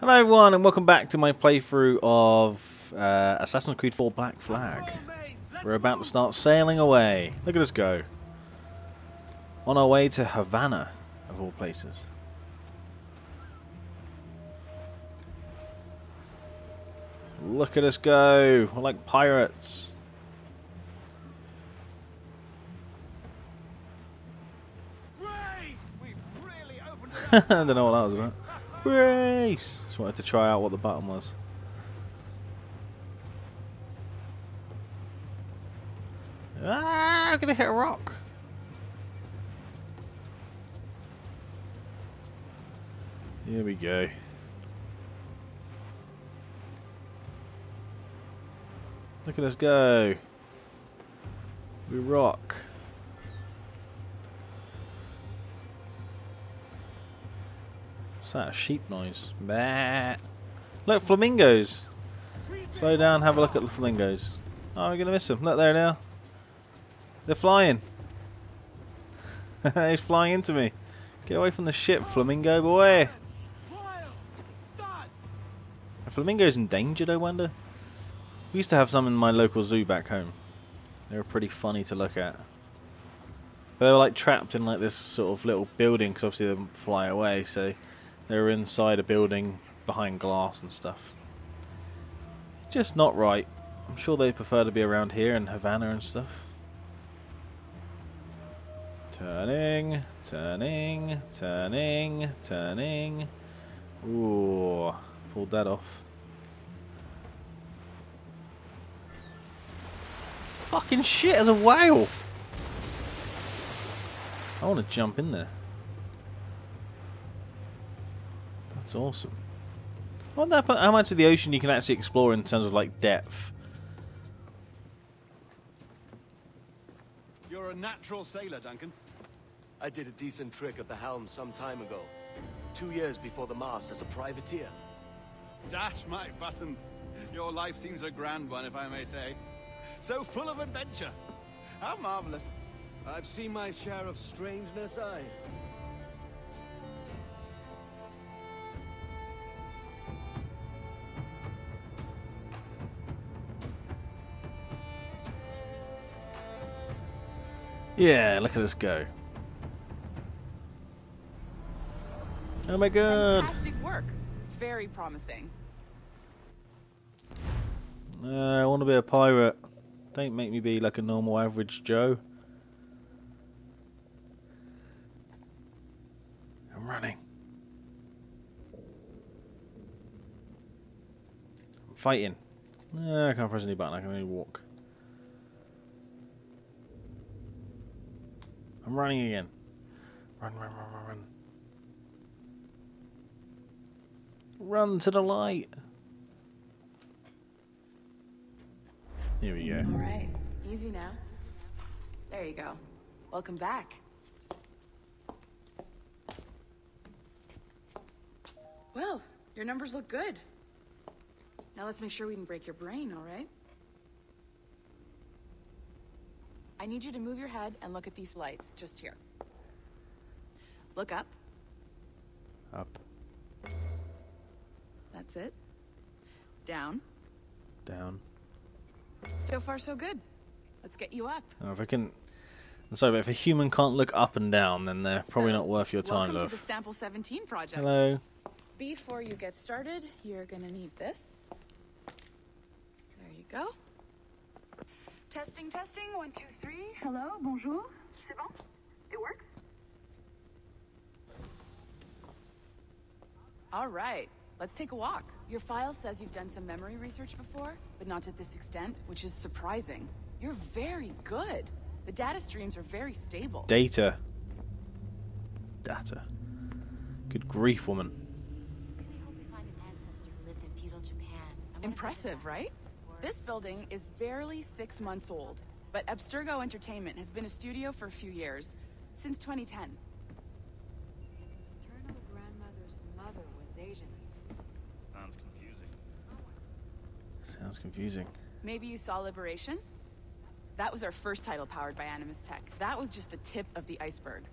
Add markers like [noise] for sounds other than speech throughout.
Hello everyone and welcome back to my playthrough of uh, Assassin's Creed 4 Black Flag. We're about to start sailing away. Look at us go. On our way to Havana, of all places. Look at us go. We're like pirates. [laughs] I don't know what that was about. Brace! Just wanted to try out what the button was. Ah, I'm gonna hit a rock. Here we go. Look at us go. We rock. What's that? A sheep noise. Bah. Look, flamingos. Slow down, have a look at the flamingos. Oh, we're going to miss them. Look, there now. They're flying. [laughs] He's flying into me. Get away from the ship, flamingo boy. Are flamingos endangered, I wonder? We used to have some in my local zoo back home. They were pretty funny to look at. But they were like trapped in like this sort of little building because obviously they fly away, so they were inside a building behind glass and stuff. It's just not right. I'm sure they prefer to be around here in Havana and stuff. Turning, turning, turning, turning. Ooh, pulled that off. Fucking shit, as a whale! I want to jump in there. That's awesome. I wonder how much of the ocean you can actually explore in terms of like depth. You're a natural sailor, Duncan. I did a decent trick at the helm some time ago. Two years before the mast as a privateer. Dash my buttons. Your life seems a grand one, if I may say. So full of adventure. How marvelous. I've seen my share of strangeness, I. Yeah, look at us go. Oh my god. Fantastic work. Very promising. Uh, I want to be a pirate. Don't make me be like a normal average Joe. I'm running. I'm fighting. Uh, I can't press any button, I can only walk. I'm running again. Run, run, run, run, run. Run to the light. Here we go. All right. Easy now. There you go. Welcome back. Well, your numbers look good. Now let's make sure we can break your brain, all right? I need you to move your head and look at these lights just here. Look up. Up, That's it. Down. down. So far, so good. Let's get you up. Oh, if I can. I'm sorry, but if a human can't look up and down, then they're probably So, not worth your time, Welcome to the. Sample 17 project. Hello. Before you get started, you're gonna need this. There you go. Testing, testing, one, two, three. Hello, bonjour. C'est bon? It works? All right, let's take a walk. Your file says you've done some memory research before, but not to this extent, which is surprising. You're very good. The data streams are very stable. Data. Data. Good grief, woman. really hope we find an ancestor who lived in feudal Japan. I wanna visit Impressive, right? This building is barely six months old, but Abstergo Entertainment has been a studio for a few years, since 2010. Maternal grandmother's mother was Asian. Sounds confusing. Sounds confusing. Maybe you saw Liberation? That was our first title powered by Animus Tech. That was just the tip of the iceberg.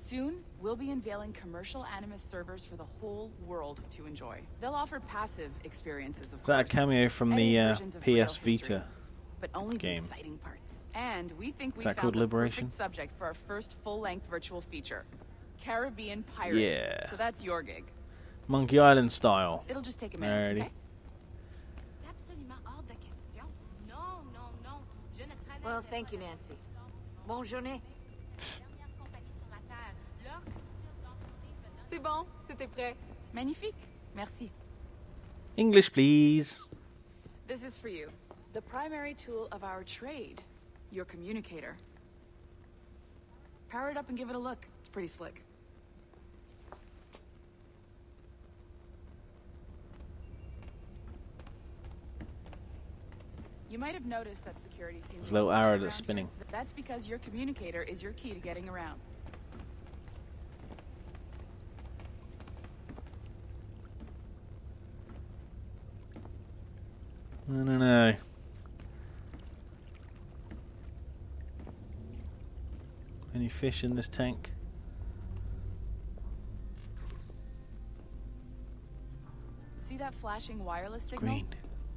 Soon, we'll be unveiling commercial Animus servers for the whole world to enjoy. They'll offer passive experiences, of Is that a course. cameo from the uh, versions of real PS history, Vita? but only game. the exciting parts. And we think we that found called the Liberation? perfect subject for our first full-length virtual feature. Caribbean Pirate. Yeah. So that's your gig. Monkey Island style. It'll just take a minute, Alrighty. okay? C'est absolument hors de question. Non, non, non. Je ne travaille Well, thank you, Nancy. Bonne journée. C'est bon, c'était prêt. Magnifique. Merci. English, please. This is for you. The primary tool of our trade. Your communicator. Power it up and give it a look. It's pretty slick. You might have noticed that security seems There's a little arrow that's spinning. That's because your communicator is your key to getting around. I don't know. Any fish in this tank? See that flashing wireless signal? Green.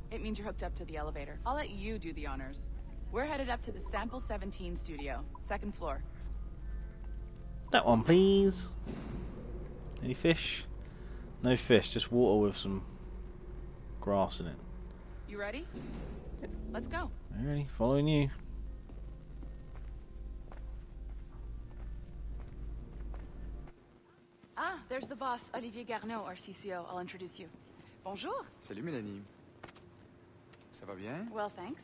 It means you're hooked up to the elevator. I'll let you do the honors. We're headed up to the Sample 17 studio, second floor. That one, please. Any fish? No fish, just water with some grass in it. You ready? Let's go. Alrighty, following you. Ah, there's the boss, Olivier Garneau, our CCO. I'll introduce you. Bonjour. Salut Mélanie. Ça va bien? Well, thanks.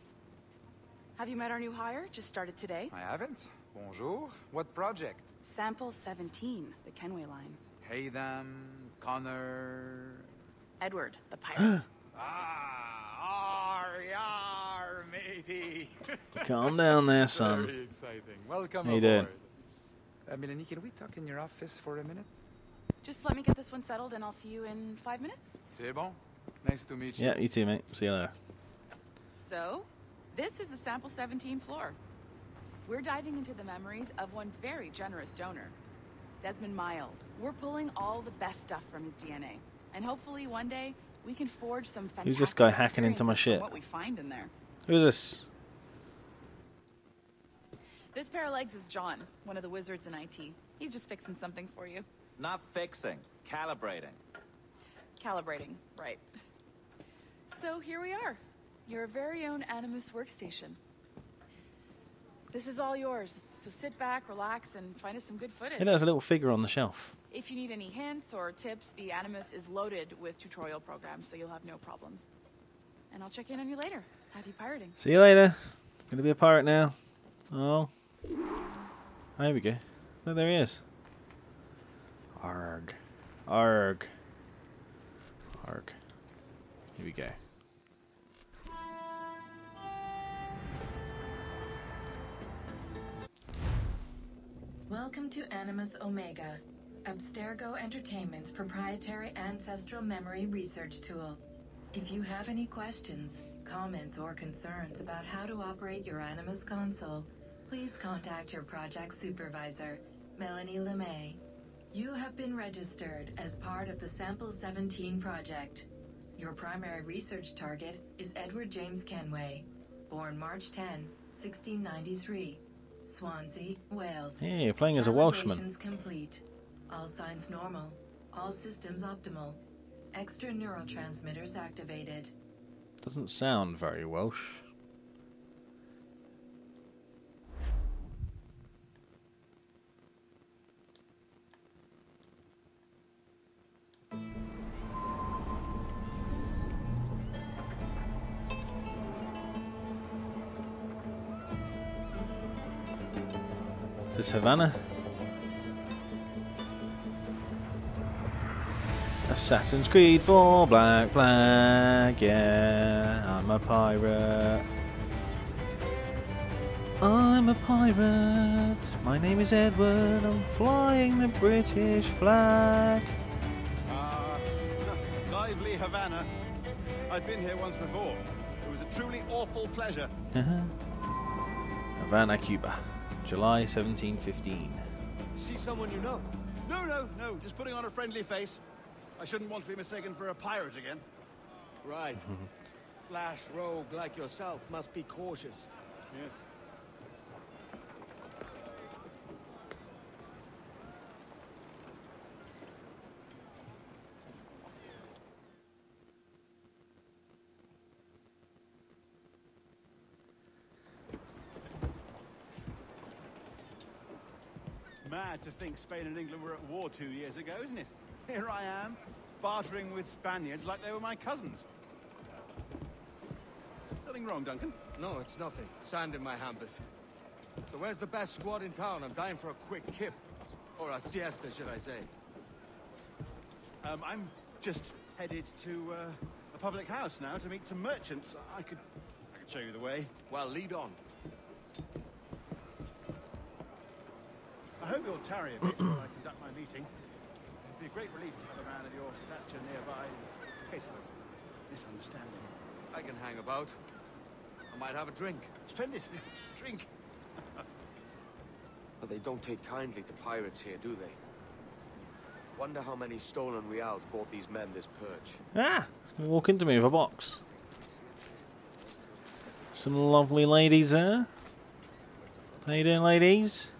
Have you met our new hire? Just started today. I haven't. Bonjour. What project? Sample 17, the Kenway line. Hey them, Connor. Edward, the pirate. [gasps] Ah, ar, yar, matey. [laughs] Calm down there, son. Very exciting. Welcome How you aboard. doing? Uh, Mélanie, can we talk in your office for a minute? Just let me get this one settled and I'll see you in five minutes. C'est bon. Nice to meet you. Yeah, you too, mate. See you later. So, this is the Sample 17 floor. We're diving into the memories of one very generous donor, Desmond Miles. We're pulling all the best stuff from his DNA. And hopefully one day, we can forge some fantastic Who's this guy hacking into my shit? what we find in there. Who is this? This pair of legs is John, one of the wizards in IT. He's just fixing something for you. Not fixing, calibrating. Calibrating, right. So here we are, your very own Animus workstation. This is all yours, so sit back, relax, and find us some good footage. Hey, there's a little figure on the shelf. If you need any hints or tips, the Animus is loaded with tutorial programs, so you'll have no problems. And I'll check in on you later. Happy pirating. See you later. Gonna be a pirate now. Oh. oh there we go. Oh, there he is. Arg. Arg. Arg. Here we go. Welcome to Animus Omega, Abstergo Entertainment's proprietary ancestral memory research tool. If you have any questions, comments, or concerns about how to operate your Animus console, please contact your project supervisor, Melanie LeMay. You have been registered as part of the Sample 17 project. Your primary research target is Edward James Kenway, born March 10, 1693. Swansea, Wales. Hey, you're playing as a Welshman. Complete. All signs normal. All systems optimal. Extra neurotransmitters activated. Doesn't sound very Welsh. Is this Havana? Assassin's Creed 4 Black Flag, yeah, I'm a pirate. I'm a pirate. My name is Edward. I'm flying the British flag. Ah, lively Havana. I've been here once before. It was a truly awful pleasure. Havana, Cuba, July 1715. See someone you know? No, no, no, just putting on a friendly face. I shouldn't want to be mistaken for a pirate again. Right. [laughs] Flash rogue like yourself must be cautious. Yeah. Mad to think Spain and England were at war two years ago, isn't it? Here I am, bartering with Spaniards like they were my cousins. Nothing wrong, Duncan? No, it's nothing. Sand in my hampers. So where's the best squad in town? I'm dying for a quick kip. Or a siesta, should I say. Um, I'm just headed to uh, a public house now to meet some merchants. I could, I could show you the way. Well, lead on. I hope you'll tarry a bit while I conduct my meeting. It'd be a great relief to have a man of your stature nearby in case of a misunderstanding. I can hang about. I might have a drink. Splendid. Drink. But they don't take kindly to pirates here, do they? Wonder how many stolen reals bought these men this perch. Ah! Walk into me with a box. Some lovely ladies there. How you doing, ladies?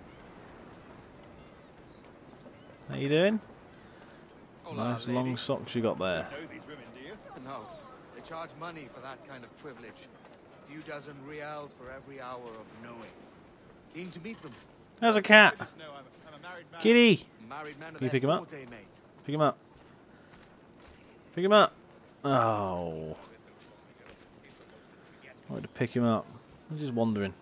How you doing? Hola, nice long lady. socks you got there. Know these women, do you? [laughs] No, they charge money for that kind of privilege. A few dozen reals for every hour of knowing. Keen to meet them. There's a cat. Goodness, no, I'm a, I'm a married man. Kitty! Married men Can you pick him up? forte, mate. Pick him up. Pick him up. Oh. I wanted to pick him up. I was just wondering.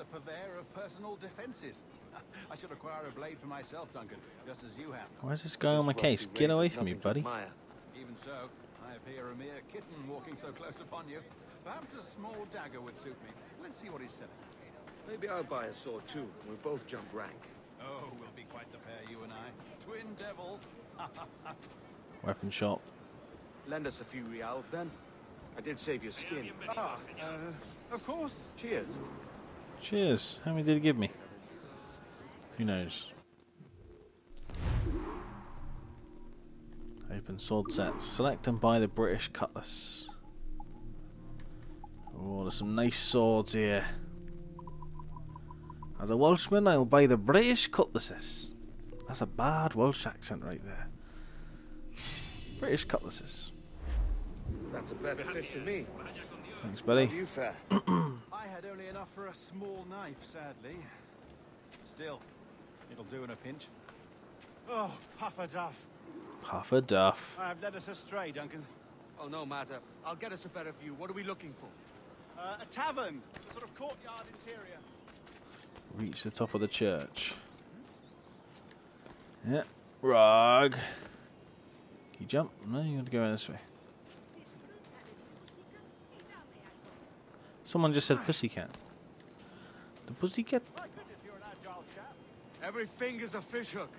Aha! A purveyor of personal defences. [laughs] I should acquire a blade for myself, Duncan, just as you have. Why is this guy on my case? Get away from me, buddy. Even so, I appear a mere kitten walking so close upon you. Perhaps a small dagger would suit me. Let's see what he's selling. Maybe I'll buy a sword too. We'll both jump rank. Oh, we'll be quite the pair, you and I. Twin devils. [laughs] Weapon shop. Lend us a few reals then. I did save your skin. ah, uh, of course. Cheers. Cheers. How many did he give me? Who knows? Open sword sets. Select and buy the British cutlass. Oh, there's some nice swords here. As a Welshman, I'll buy the British cutlasses. That's a bad Welsh accent right there. British cutlasses. That's a better fit for me. Thanks, buddy. [clears throat] do you fare? I had only enough for a small knife, sadly. Still, it'll do in a pinch. Oh, Puffer Duff. Puffer Duff. I've led us astray, Duncan. oh, no matter. I'll get us a better view. What are we looking for? Uh, a tavern, a sort of courtyard interior. Reach the top of the church. Yeah. Rog. Can you jump? No, you got to go in this way. Someone just said pussycat. The pussycat? Goodness, you're an agile chap. Every finger's a fishhook.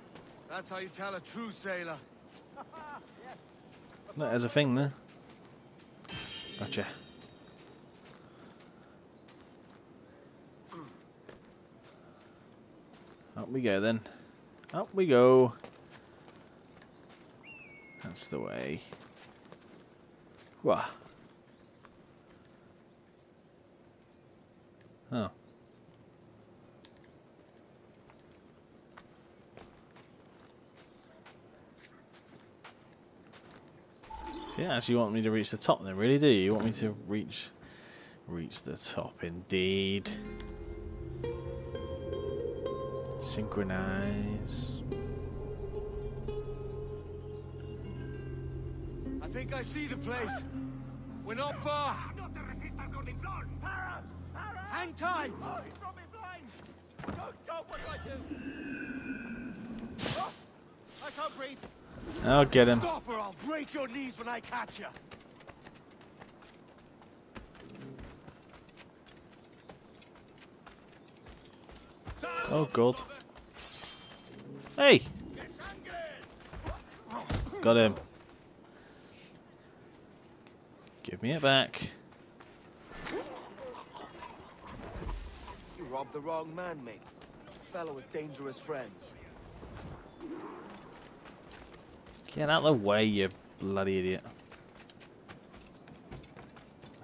That's how you tell a true sailor. [laughs] No, there's a thing there. Gotcha. Up we go then. Up we go. That's the way. Wah. Oh. So you actually want me to reach the top then, really do you? You want me to reach reach the top indeed. Synchronize. I think I see the place. We're not far. Hang tight. Oh, he's brought me blind. God, what do I do? Oh, I can't breathe. I'll get him. Stop or I'll break your knees when I catch you. Oh god. Hey! Got him. Give me it back. Robbed the wrong man, mate. fellow with dangerous friends. Get out of the way, you bloody idiot.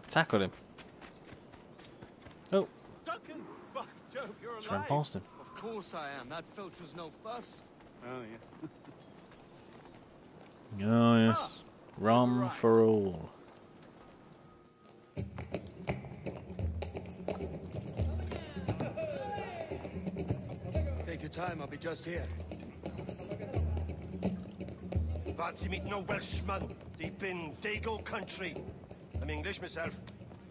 Tackled him. Oh, Duncan! By Jove, you're just ran alive! past him. Of course I am. That filch was no fuss. Oh, yes. [laughs] Oh, yes. Ah, Rum right. for all. Time. I'll be just here. Fancy meeting a Welshman deep in Dago country. I'm English myself.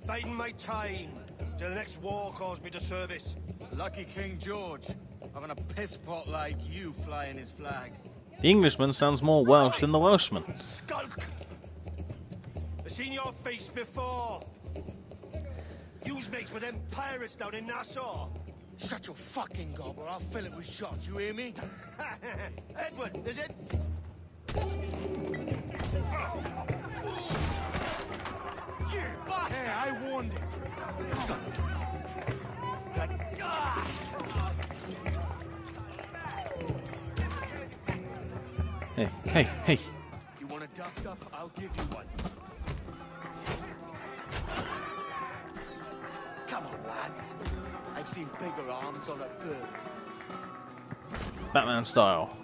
Biding my time till the next war calls me to service. Lucky King George. Having a piss pot like you flying his flag. The Englishman sounds more Welsh than the Welshman. Skulk! I've seen your face before. You's mates with them pirates down in Nassau. Shut your fucking gob or I'll fill it with shot. You hear me? [laughs] Edward, is it? You bastard! Hey, I warned him. Hey, hey, hey. You want a dust up? I'll give you one. I've seen bigger arms on a bird. Batman style.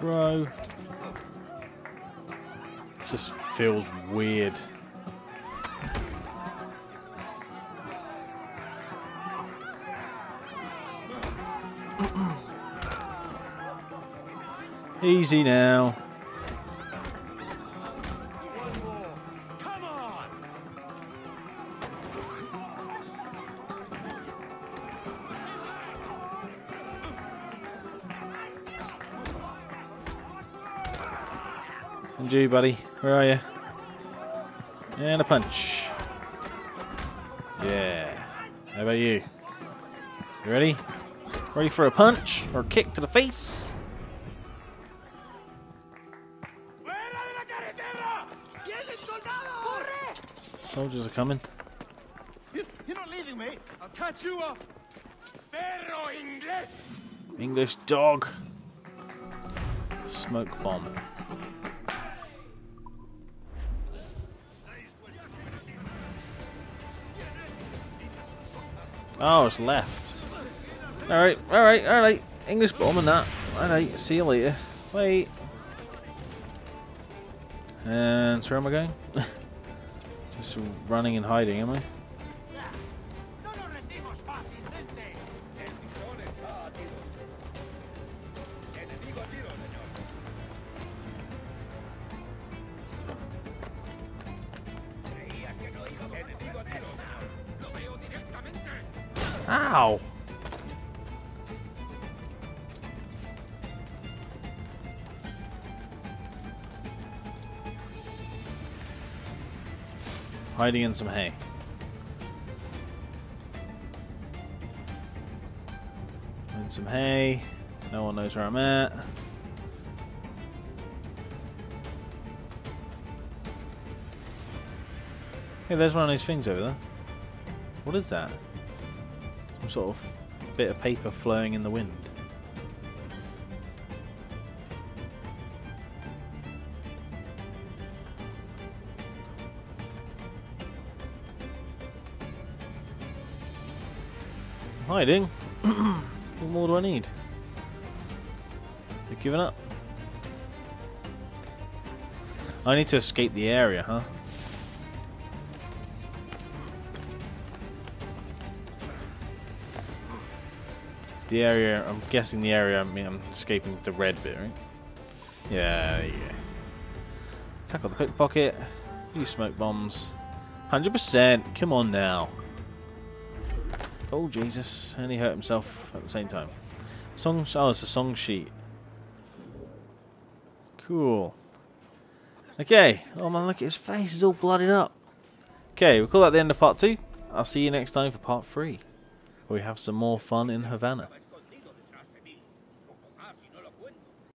Throw. This just feels weird. [clears throat] Easy now. And you, buddy. Where are you? And a punch. Yeah. How about you? You ready? Ready for a punch or a kick to the face? Soldiers are coming. You, you're not leaving me! I'll catch you up! English dog. Smoke bomb. Oh, it's left. Alright, alright, alright. English bomb and that. Alright, see you later. Wait. And so where am I going? [laughs] Just running and hiding, am I? Ow! Hiding in some hay. In some hay. No one knows where I'm at. Hey, there's one of those things over there. What is that? Some sort of bit of paper flowing in the wind. Hiding? [clears throat] what more do I need? You giving up? I need to escape the area, huh? It's the area, I'm guessing the area, I mean, I'm escaping the red bit, right? Yeah, go. Tackle the pickpocket. Use smoke bombs. 100%. Come on now. Oh, Jesus. And he hurt himself at the same time. Song. Oh, it's a song sheet. Cool. Okay. Oh, man, look at his face. He's all blooded up. Okay, we'll call that the end of part two. I'll see you next time for part three. We have some more fun in Havana.